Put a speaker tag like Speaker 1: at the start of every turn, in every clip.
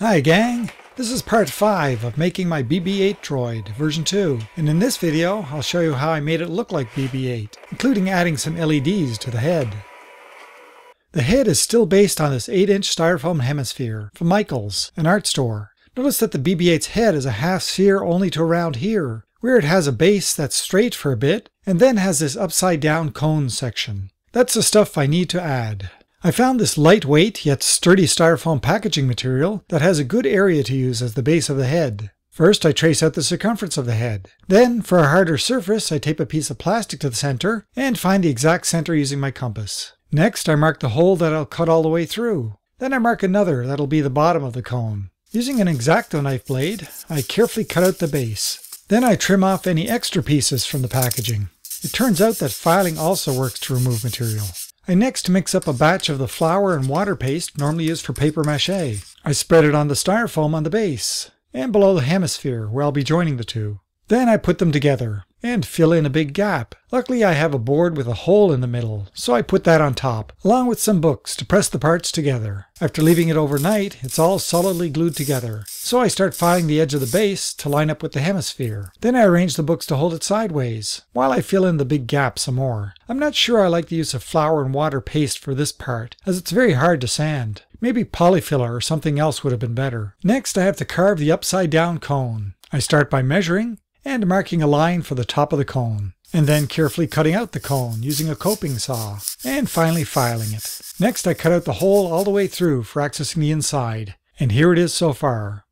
Speaker 1: Hi gang! This is part 5 of making my BB-8 droid, version 2, and in this video I'll show you how I made it look like BB-8, including adding some LEDs to the head. The head is still based on this 8-inch styrofoam hemisphere from Michaels, an art store. Notice that the BB-8's head is a half sphere only to around here, where it has a base that's straight for a bit, and then has this upside down cone section. That's the stuff I need to add. I found this lightweight yet sturdy styrofoam packaging material that has a good area to use as the base of the head. First I trace out the circumference of the head. Then, for a harder surface, I tape a piece of plastic to the center and find the exact center using my compass. Next I mark the hole that I'll cut all the way through. Then I mark another that'll be the bottom of the cone. Using an X-Acto knife blade, I carefully cut out the base. Then I trim off any extra pieces from the packaging. It turns out that filing also works to remove material. I next mix up a batch of the flour and water paste normally used for paper mache. I spread it on the styrofoam on the base, and below the hemisphere where I'll be joining the two. Then I put them together and fill in a big gap. Luckily I have a board with a hole in the middle, so I put that on top, along with some books to press the parts together. After leaving it overnight, it's all solidly glued together. So I start filing the edge of the base to line up with the hemisphere. Then I arrange the books to hold it sideways, while I fill in the big gap some more. I'm not sure I like the use of flour and water paste for this part, as it's very hard to sand. Maybe polyfiller or something else would have been better. Next I have to carve the upside down cone. I start by measuring, and marking a line for the top of the cone, and then carefully cutting out the cone using a coping saw, and finally filing it. Next I cut out the hole all the way through for accessing the inside, and here it is so far.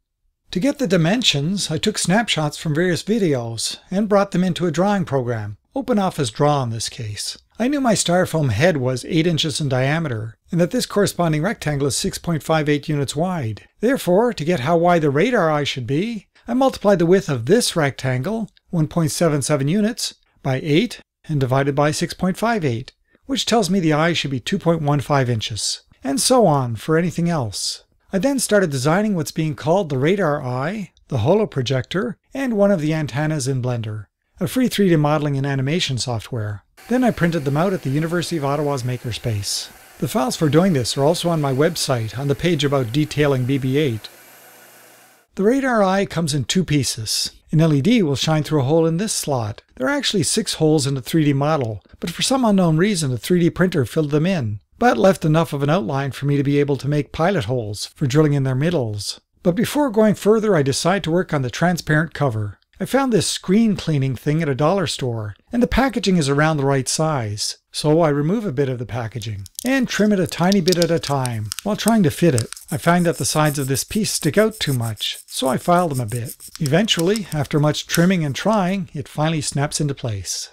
Speaker 1: To get the dimensions, I took snapshots from various videos and brought them into a drawing program, OpenOffice Draw in this case. I knew my styrofoam head was 8 inches in diameter, and that this corresponding rectangle is 6.58 units wide. Therefore, to get how wide the radar eye should be, I multiplied the width of this rectangle, 1.77 units, by 8 and divided by 6.58, which tells me the eye should be 2.15 inches, and so on for anything else. I then started designing what's being called the radar eye, the holoprojector, and one of the antennas in Blender, a free 3D modeling and animation software. Then I printed them out at the University of Ottawa's Makerspace. The files for doing this are also on my website on the page about detailing BB-8, the radar eye comes in two pieces. An LED will shine through a hole in this slot. There are actually six holes in the 3D model, but for some unknown reason the 3D printer filled them in, but left enough of an outline for me to be able to make pilot holes for drilling in their middles. But before going further I decide to work on the transparent cover. I found this screen cleaning thing at a dollar store, and the packaging is around the right size. So I remove a bit of the packaging, and trim it a tiny bit at a time, while trying to fit it. I find that the sides of this piece stick out too much, so I file them a bit. Eventually, after much trimming and trying, it finally snaps into place.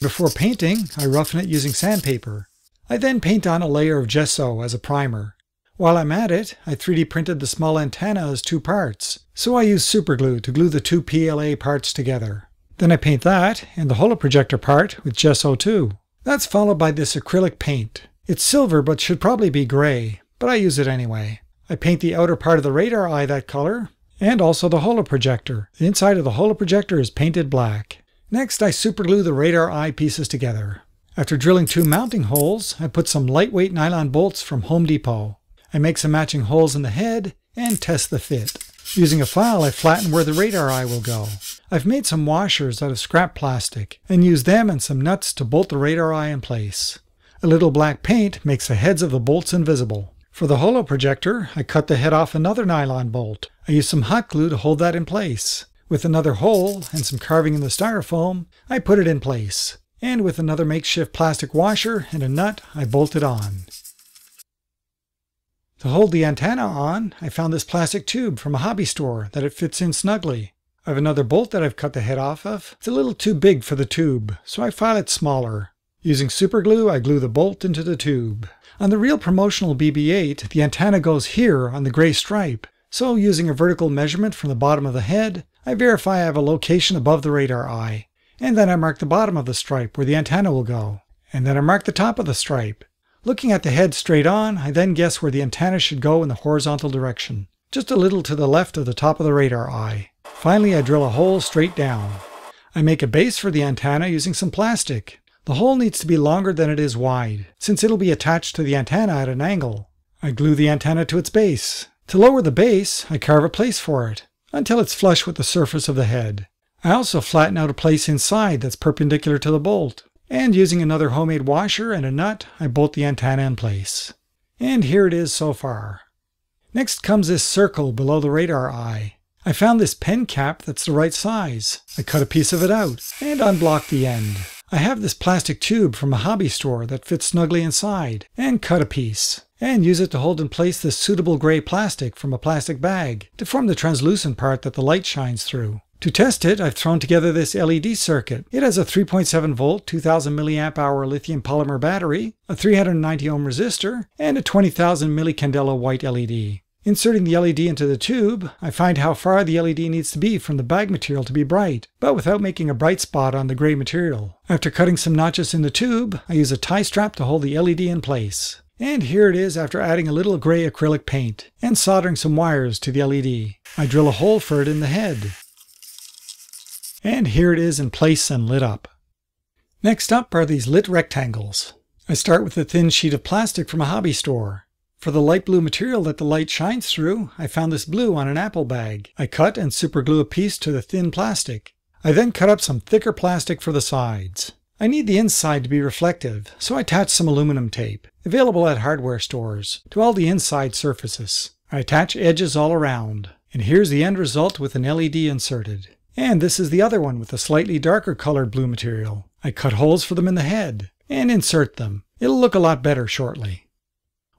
Speaker 1: Before painting, I roughen it using sandpaper. I then paint on a layer of gesso as a primer. While I'm at it, I 3D printed the small antenna as two parts, so I use superglue to glue the two PLA parts together. Then I paint that and the holoprojector part with gesso too. That's followed by this acrylic paint. It's silver but should probably be gray, but I use it anyway. I paint the outer part of the radar eye that color, and also the holoprojector. The inside of the holoprojector is painted black. Next I superglue the radar eye pieces together. After drilling two mounting holes, I put some lightweight nylon bolts from Home Depot. I make some matching holes in the head and test the fit. Using a file, I flatten where the radar eye will go. I've made some washers out of scrap plastic and used them and some nuts to bolt the radar eye in place. A little black paint makes the heads of the bolts invisible. For the holoprojector, I cut the head off another nylon bolt. I used some hot glue to hold that in place. With another hole and some carving in the styrofoam, I put it in place. And with another makeshift plastic washer and a nut, I bolt it on. To hold the antenna on, I found this plastic tube from a hobby store that it fits in snugly. I have another bolt that I've cut the head off of. It's a little too big for the tube, so I file it smaller. Using superglue, I glue the bolt into the tube. On the real promotional BB-8, the antenna goes here on the gray stripe. So using a vertical measurement from the bottom of the head, I verify I have a location above the radar eye. And then I mark the bottom of the stripe where the antenna will go. And then I mark the top of the stripe. Looking at the head straight on, I then guess where the antenna should go in the horizontal direction, just a little to the left of the top of the radar eye. Finally, I drill a hole straight down. I make a base for the antenna using some plastic. The hole needs to be longer than it is wide, since it'll be attached to the antenna at an angle. I glue the antenna to its base. To lower the base, I carve a place for it, until it's flush with the surface of the head. I also flatten out a place inside that's perpendicular to the bolt, and using another homemade washer and a nut, I bolt the antenna in place. And here it is so far. Next comes this circle below the radar eye. I found this pen cap that's the right size. I cut a piece of it out and unblock the end. I have this plastic tube from a hobby store that fits snugly inside and cut a piece and use it to hold in place this suitable gray plastic from a plastic bag to form the translucent part that the light shines through. To test it, I've thrown together this LED circuit. It has a 3.7 volt, 2000 milliamp hour lithium polymer battery, a 390 ohm resistor, and a 20,000 millicandela white LED. Inserting the LED into the tube, I find how far the LED needs to be from the bag material to be bright, but without making a bright spot on the gray material. After cutting some notches in the tube, I use a tie strap to hold the LED in place. And here it is after adding a little gray acrylic paint and soldering some wires to the LED. I drill a hole for it in the head. And here it is in place and lit up. Next up are these lit rectangles. I start with a thin sheet of plastic from a hobby store. For the light blue material that the light shines through, I found this blue on an apple bag. I cut and superglue a piece to the thin plastic. I then cut up some thicker plastic for the sides. I need the inside to be reflective, so I attach some aluminum tape, available at hardware stores, to all the inside surfaces. I attach edges all around. And here's the end result with an LED inserted. And this is the other one with a slightly darker colored blue material. I cut holes for them in the head and insert them. It'll look a lot better shortly.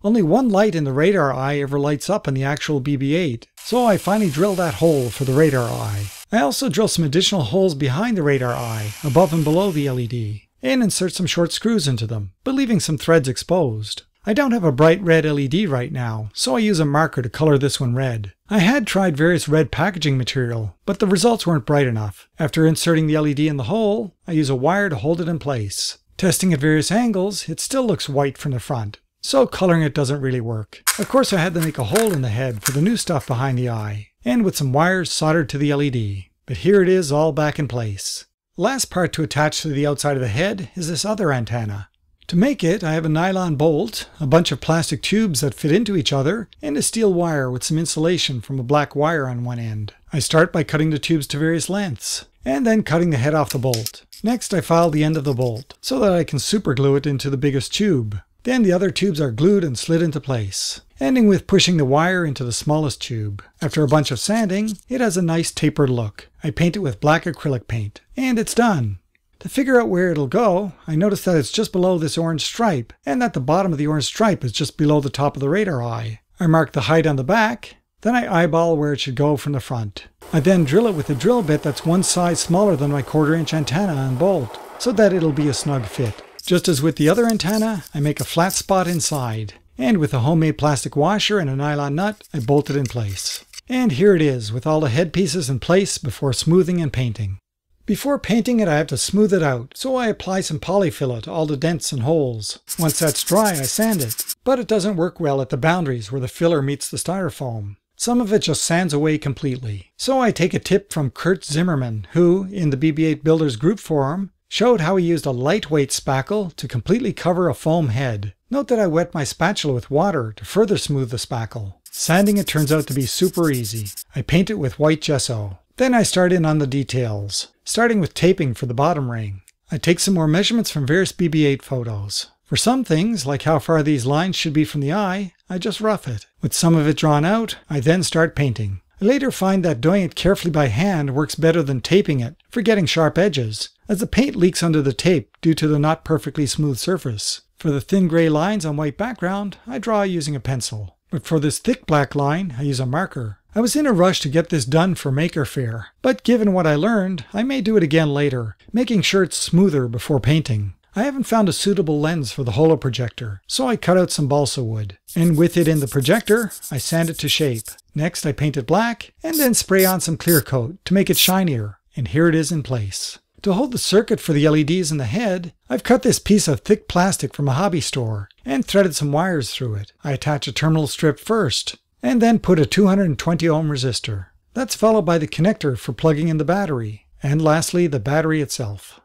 Speaker 1: Only one light in the radar eye ever lights up in the actual BB-8, so I finally drilled that hole for the radar eye. I also drill some additional holes behind the radar eye, above and below the LED, and insert some short screws into them, but leaving some threads exposed. I don't have a bright red LED right now, so I use a marker to color this one red. I had tried various red packaging material, but the results weren't bright enough. After inserting the LED in the hole, I use a wire to hold it in place. Testing at various angles, it still looks white from the front, so coloring it doesn't really work. Of course I had to make a hole in the head for the new stuff behind the eye, and with some wires soldered to the LED. But here it is all back in place. last part to attach to the outside of the head is this other antenna. To make it, I have a nylon bolt, a bunch of plastic tubes that fit into each other, and a steel wire with some insulation from a black wire on one end. I start by cutting the tubes to various lengths, and then cutting the head off the bolt. Next I file the end of the bolt, so that I can superglue it into the biggest tube. Then the other tubes are glued and slid into place, ending with pushing the wire into the smallest tube. After a bunch of sanding, it has a nice tapered look. I paint it with black acrylic paint, and it's done. To figure out where it'll go, I notice that it's just below this orange stripe, and that the bottom of the orange stripe is just below the top of the radar eye. I mark the height on the back, then I eyeball where it should go from the front. I then drill it with a drill bit that's one size smaller than my quarter inch antenna and bolt, so that it'll be a snug fit. Just as with the other antenna, I make a flat spot inside, and with a homemade plastic washer and a nylon nut, I bolt it in place. And here it is, with all the head pieces in place before smoothing and painting. Before painting it, I have to smooth it out, so I apply some polyfiller to all the dents and holes. Once that's dry, I sand it, but it doesn't work well at the boundaries where the filler meets the styrofoam. Some of it just sands away completely. So I take a tip from Kurt Zimmerman, who, in the BB-8 Builders group forum, showed how he used a lightweight spackle to completely cover a foam head. Note that I wet my spatula with water to further smooth the spackle. Sanding it turns out to be super easy. I paint it with white gesso. Then I start in on the details, starting with taping for the bottom ring. I take some more measurements from various BB-8 photos. For some things, like how far these lines should be from the eye, I just rough it. With some of it drawn out, I then start painting. I later find that doing it carefully by hand works better than taping it for getting sharp edges, as the paint leaks under the tape due to the not perfectly smooth surface. For the thin gray lines on white background, I draw using a pencil. But for this thick black line, I use a marker. I was in a rush to get this done for Maker Faire, but given what I learned, I may do it again later, making sure it's smoother before painting. I haven't found a suitable lens for the holoprojector, so I cut out some balsa wood. And with it in the projector, I sand it to shape. Next I paint it black, and then spray on some clear coat to make it shinier. And here it is in place. To hold the circuit for the LEDs in the head, I've cut this piece of thick plastic from a hobby store and threaded some wires through it. I attach a terminal strip first, and then put a 220 ohm resistor. That's followed by the connector for plugging in the battery, and lastly the battery itself.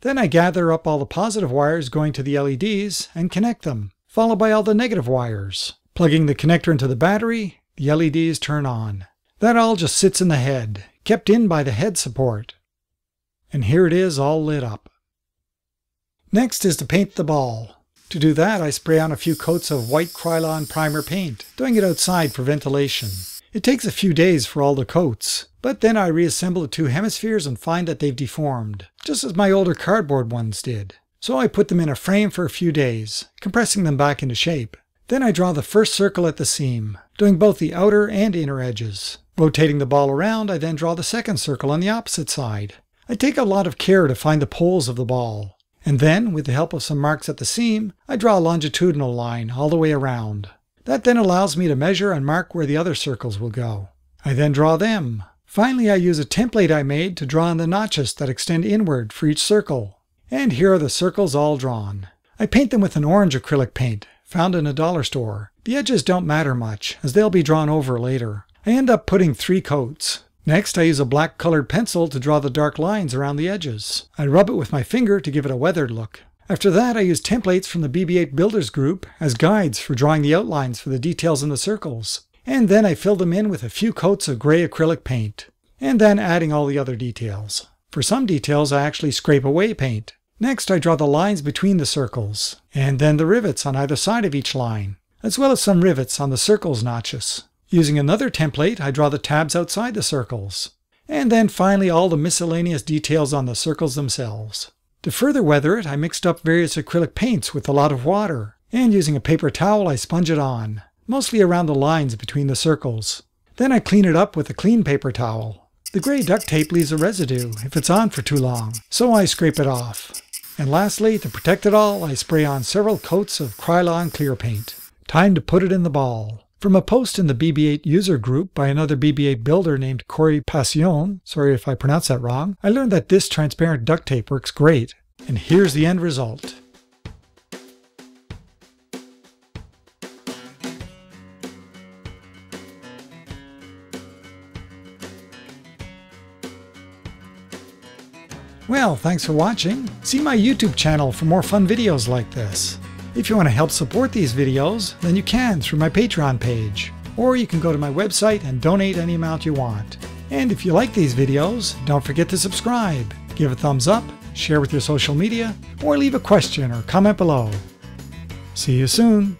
Speaker 1: Then I gather up all the positive wires going to the LEDs and connect them, followed by all the negative wires, plugging the connector into the battery, the LEDs turn on. That all just sits in the head, kept in by the head support. And here it is all lit up. Next is to paint the ball. To do that, I spray on a few coats of white Krylon primer paint, doing it outside for ventilation. It takes a few days for all the coats, but then I reassemble the two hemispheres and find that they've deformed, just as my older cardboard ones did. So I put them in a frame for a few days, compressing them back into shape. Then I draw the first circle at the seam, doing both the outer and inner edges. Rotating the ball around, I then draw the second circle on the opposite side. I take a lot of care to find the poles of the ball. And then, with the help of some marks at the seam, I draw a longitudinal line all the way around. That then allows me to measure and mark where the other circles will go. I then draw them. Finally, I use a template I made to draw in the notches that extend inward for each circle. And here are the circles all drawn. I paint them with an orange acrylic paint, found in a dollar store. The edges don't matter much, as they'll be drawn over later. I end up putting three coats. Next, I use a black colored pencil to draw the dark lines around the edges. I rub it with my finger to give it a weathered look. After that, I use templates from the BB-8 Builders group as guides for drawing the outlines for the details in the circles. And then I fill them in with a few coats of gray acrylic paint. And then adding all the other details. For some details, I actually scrape away paint. Next, I draw the lines between the circles, and then the rivets on either side of each line, as well as some rivets on the circles notches. Using another template, I draw the tabs outside the circles, and then finally all the miscellaneous details on the circles themselves. To further weather it, I mixed up various acrylic paints with a lot of water, and using a paper towel I sponge it on, mostly around the lines between the circles. Then I clean it up with a clean paper towel. The gray duct tape leaves a residue if it's on for too long, so I scrape it off. And lastly, to protect it all, I spray on several coats of Krylon clear paint. Time to put it in the ball. From a post in the BB-8 user group by another BB-8 builder named Corey Passion, sorry if I pronounce that wrong, I learned that this transparent duct tape works great. And here's the end result. Well, thanks for watching. See my YouTube channel for more fun videos like this. If you want to help support these videos, then you can through my Patreon page. Or you can go to my website and donate any amount you want. And if you like these videos, don't forget to subscribe, give a thumbs up, share with your social media, or leave a question or comment below. See you soon!